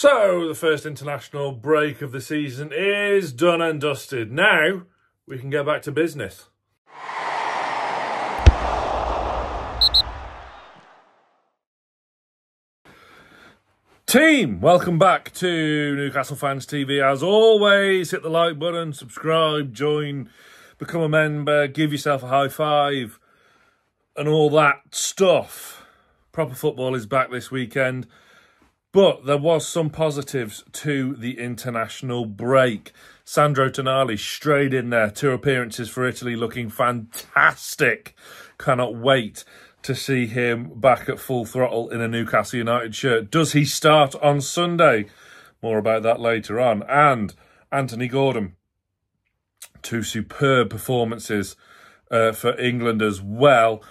So, the first international break of the season is done and dusted. Now, we can get back to business. Team, welcome back to Newcastle Fans TV. As always, hit the like button, subscribe, join, become a member, give yourself a high five, and all that stuff. Proper football is back this weekend, but there was some positives to the international break. Sandro Tonali straight in there, two appearances for Italy, looking fantastic. Cannot wait to see him back at full throttle in a Newcastle United shirt. Does he start on Sunday? More about that later on. And Anthony Gordon, two superb performances uh, for England as well.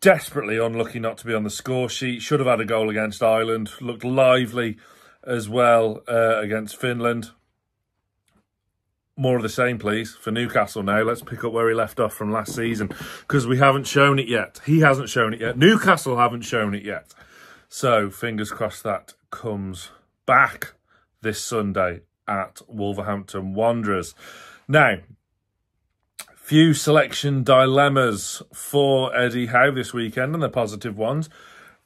Desperately unlucky not to be on the score sheet. Should have had a goal against Ireland. Looked lively as well uh, against Finland more of the same, please, for Newcastle now. Let's pick up where he left off from last season because we haven't shown it yet. He hasn't shown it yet. Newcastle haven't shown it yet. So, fingers crossed that comes back this Sunday at Wolverhampton Wanderers. Now, few selection dilemmas for Eddie Howe this weekend and the positive ones.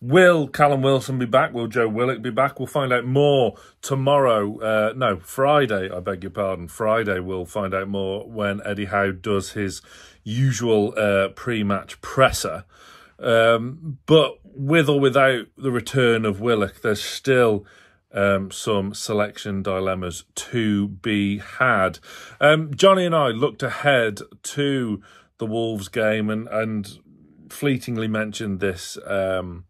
Will Callum Wilson be back? Will Joe Willock be back? We'll find out more tomorrow. Uh, no, Friday, I beg your pardon. Friday, we'll find out more when Eddie Howe does his usual uh, pre match presser. Um, but with or without the return of Willock, there's still um, some selection dilemmas to be had. Um, Johnny and I looked ahead to the Wolves game and, and fleetingly mentioned this um,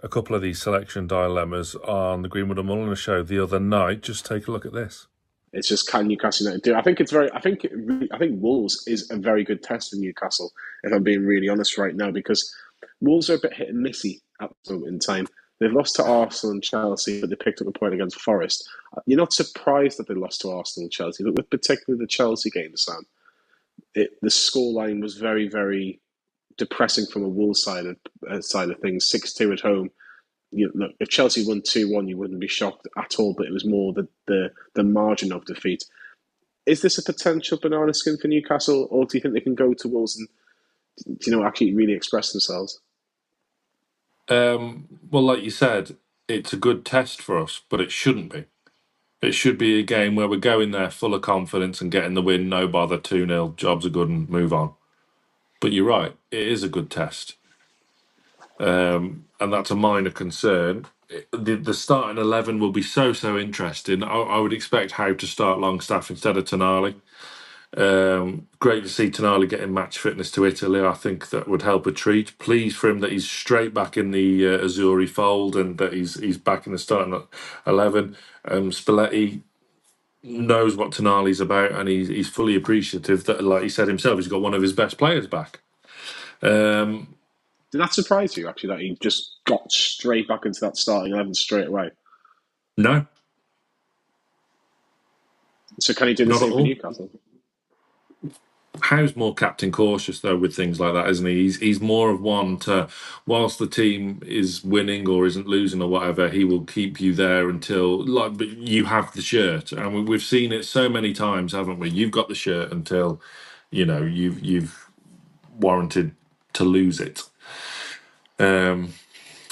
a couple of these selection dilemmas on the Greenwood and Mulliner show the other night. Just take a look at this. It's just can Newcastle United do? I think it's very. I think I think Wolves is a very good test for Newcastle. If I'm being really honest right now, because Wolves are a bit hit and missy at the moment in time. They've lost to Arsenal and Chelsea, but they picked up a point against Forest. You're not surprised that they lost to Arsenal and Chelsea, but with particularly the Chelsea game, Sam, it, the scoreline was very, very depressing from a Wolves side of uh, side of things. Six two at home. You look, if Chelsea won two one, you wouldn't be shocked at all. But it was more the the the margin of defeat. Is this a potential banana skin for Newcastle, or do you think they can go to Wolves and you know actually really express themselves? Um, well, like you said, it's a good test for us, but it shouldn't be. It should be a game where we're going there full of confidence and getting the win, no bother, 2 0, jobs are good, and move on. But you're right, it is a good test. Um, and that's a minor concern. The, the starting 11 will be so, so interesting. I, I would expect Howe to start Longstaff instead of Tonali. Um, great to see Tonali getting match fitness to Italy. I think that would help a treat. Pleased for him that he's straight back in the uh, Azzurri fold and that he's he's back in the starting eleven. Um, Spalletti knows what Tonali's about and he's he's fully appreciative that, like he said himself, he's got one of his best players back. Um, Did that surprise you actually that he just got straight back into that starting eleven straight away? No. So can he do the Not same for all. Newcastle? Howe's more captain cautious though with things like that, isn't he? He's he's more of one to, whilst the team is winning or isn't losing or whatever, he will keep you there until like you have the shirt, and we, we've seen it so many times, haven't we? You've got the shirt until, you know, you've you've warranted to lose it. Um,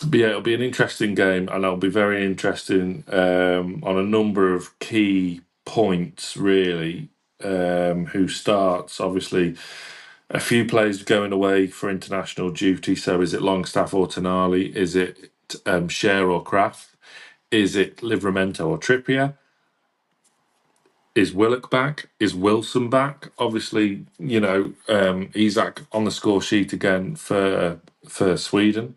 but yeah, it'll be an interesting game, and it'll be very interesting um, on a number of key points, really. Um, who starts? Obviously, a few players going away for international duty. So, is it Longstaff or Tonali? Is it um, Schär or Krafth? Is it Livramento or Trippier? Is Willock back? Is Wilson back? Obviously, you know um, Isak on the score sheet again for for Sweden.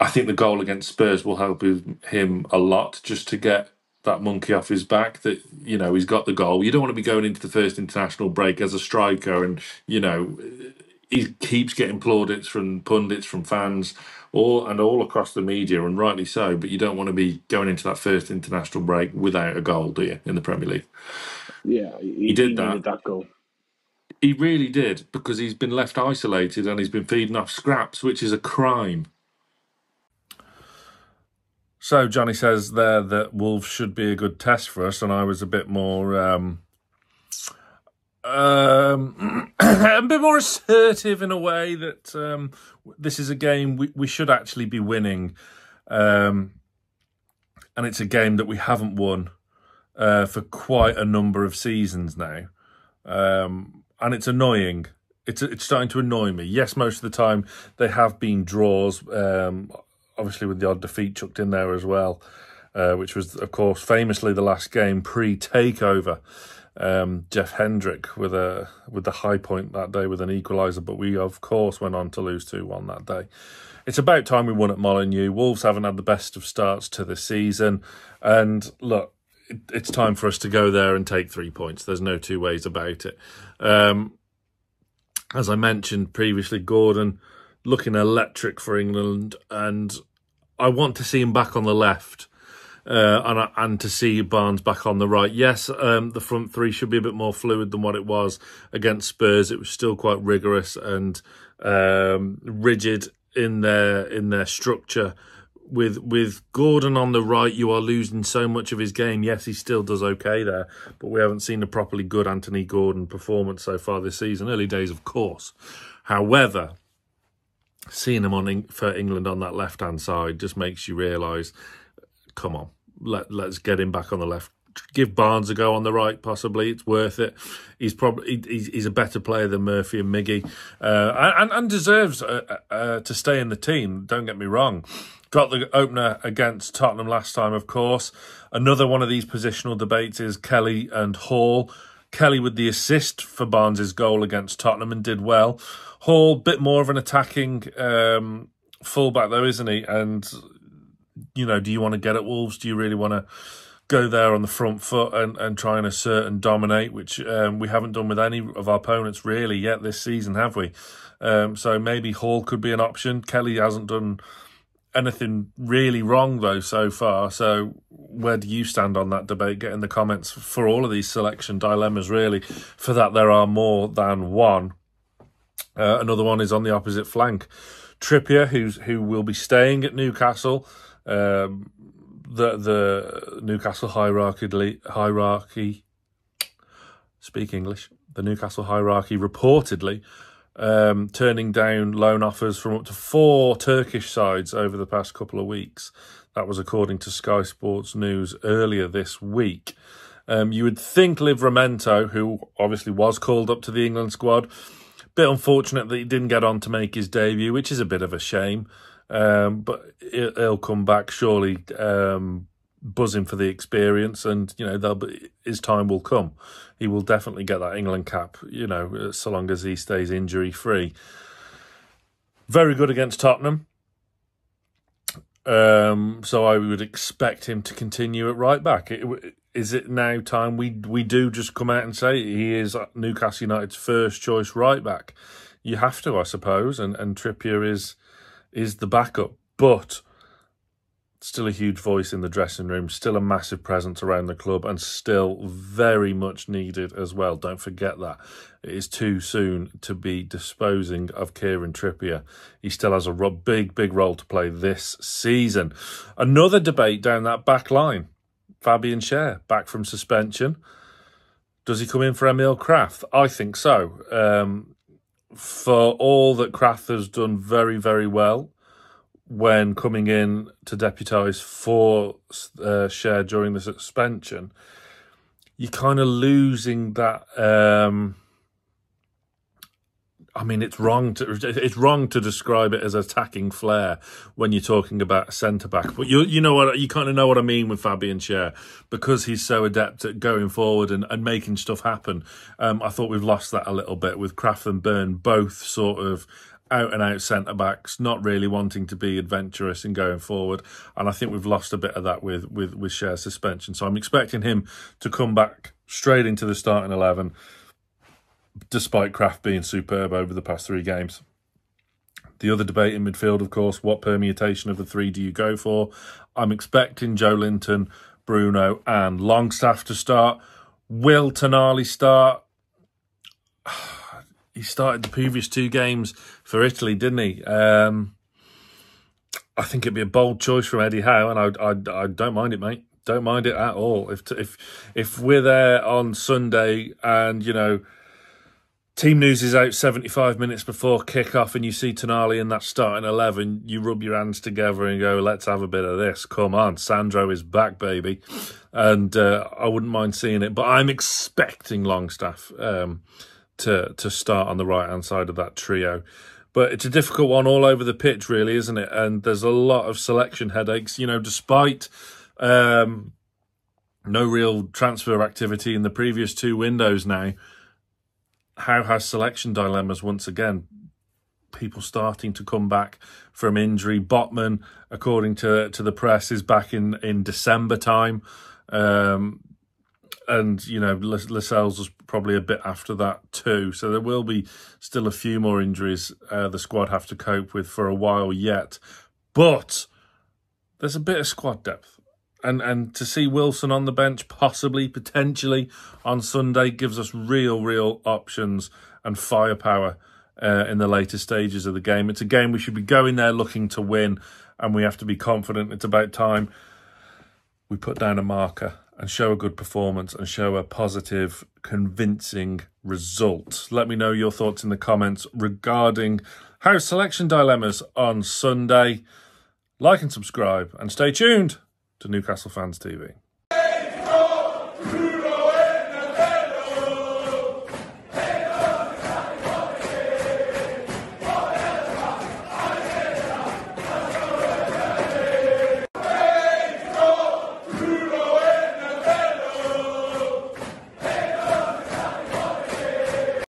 I think the goal against Spurs will help him a lot just to get that monkey off his back that you know he's got the goal you don't want to be going into the first international break as a striker and you know he keeps getting plaudits from pundits from fans all and all across the media and rightly so but you don't want to be going into that first international break without a goal do you in the premier league Yeah, he, He did he that. that goal. he really did because he's been left isolated and he's been feeding off scraps which is a crime So Johnny says there that Wolves should be a good test for us, and I was a bit more um, um, a bit more assertive in a way that um, this is a game we, we should actually be winning, um, and it's a game that we haven't won uh, for quite a number of seasons now, um, and it's annoying. It's it's starting to annoy me. Yes, most of the time they have been draws. Um, obviously, with the odd defeat chucked in there as well, uh, which was, of course, famously the last game pre takeover. Um, Jeff Hendrick with a with the high point that day with an equaliser, but we of course went on to lose two one that day. It's about time we won at Molineux. Wolves haven't had the best of starts to the season, and look, it, it's time for us to go there and take three points. There's no two ways about it. Um, as I mentioned previously, Gordon looking electric for England, and I want to see him back on the left uh, and and to see Barnes back on the right. Yes, um, the front three should be a bit more fluid than what it was against Spurs. It was still quite rigorous and um, rigid in their in their structure. With with Gordon on the right, you are losing so much of his game. Yes, he still does okay there, but we haven't seen a properly good Anthony Gordon performance so far this season. Early days, of course. However, seeing him on for England on that left hand side just makes you realise come on, let let's get him back on the left. Give Barnes a go on the right, possibly. It's worth it. He's probably he's, he's a better player than Murphy and Miggy, uh, and and deserves uh, uh, to stay in the team. Don't get me wrong. Got the opener against Tottenham last time, of course. Another one of these positional debates is Kelly and Hall. Kelly with the assist for Barnes's goal against Tottenham and did well. Hall, bit more of an attacking um, fullback though, isn't he? And you know, do you want to get at Wolves? Do you really want to go there on the front foot and, and try and assert and dominate, which um, we haven't done with any of our opponents really yet this season, have we? Um, so maybe Hall could be an option. Kelly hasn't done anything really wrong though so far. So where do you stand on that debate? Get in the comments for all of these selection dilemmas. Really, for that there are more than one. Uh, another one is on the opposite flank. Trippier, who's who will be staying at Newcastle. Um, the the Newcastle hierarchy hierarchy speak English. The Newcastle hierarchy reportedly um, turning down loan offers from up to four Turkish sides over the past couple of weeks. That was according to Sky Sports News earlier this week. Um, you would think Livramento, who obviously was called up to the England squad, bit unfortunate that he didn't get on to make his debut, which is a bit of a shame. Um, but he'll come back surely, um, buzzing for the experience, and you know, be, his time will come. He will definitely get that England cap. You know, so long as he stays injury free. Very good against Tottenham. Um, so I would expect him to continue at right back. It, is it now time we we do just come out and say he is Newcastle United's first choice right back? You have to, I suppose, and and Trippier is is the backup, but still a huge voice in the dressing room, still a massive presence around the club, and still very much needed as well. Don't forget that. It is too soon to be disposing of Kieran Trippier. He still has a big, big role to play this season. Another debate down that back line. Fabian Schär, back from suspension. Does he come in for Emil Krafth? I think so. Um, for all that Krafth has done very, very well when coming in to deputise for uh, Schär during the suspension, you're kind of losing that. Um, I mean, it's wrong to it's wrong to describe it as attacking flair when you're talking about centre back. But you you know what you kind of know what I mean with Fabian Schär because he's so adept at going forward and, and making stuff happen. Um, I thought we've lost that a little bit with Krafth and Burn both sort of out and out centre backs, not really wanting to be adventurous and going forward. And I think we've lost a bit of that with with with Schär suspension. So I'm expecting him to come back straight into the starting eleven despite Krafth being superb over the past three games. The other debate in midfield, of course, what permutation of the three do you go for? I'm expecting Joelinton, Bruno, and Longstaff to start. Will Tonali start? He started the previous two games for Italy, didn't he? Um, I think it'd be a bold choice from Eddie Howe, and I, I, I don't mind it, mate. Don't mind it at all. If if if we're there on Sunday and you know team news is out 75 minutes before kick-off and you see Tonali in that starting 11, you rub your hands together and go, let's have a bit of this. Come on, Sandro is back, baby. And uh, I wouldn't mind seeing it. But I'm expecting Longstaff um, to, to start on the right-hand side of that trio. But it's a difficult one all over the pitch, really, isn't it? And there's a lot of selection headaches. You know, despite um, no real transfer activity in the previous two windows now, Howe has selection dilemmas once again? People starting to come back from injury. Botman, according to to the press, is back in in December time, um, and you know Lascelles was probably a bit after that too. So there will be still a few more injuries uh, the squad have to cope with for a while yet, but there's a bit of squad depth and and to see Wilson on the bench, possibly potentially on Sunday, gives us real, real options and firepower uh, in the later stages of the game. It's a game we should be going there looking to win, and we have to be confident. It's about time we put down a marker and show a good performance and show a positive, convincing result. Let me know your thoughts in the comments regarding how selection dilemmas on Sunday. Like and subscribe, and stay tuned to Newcastle Fans TV.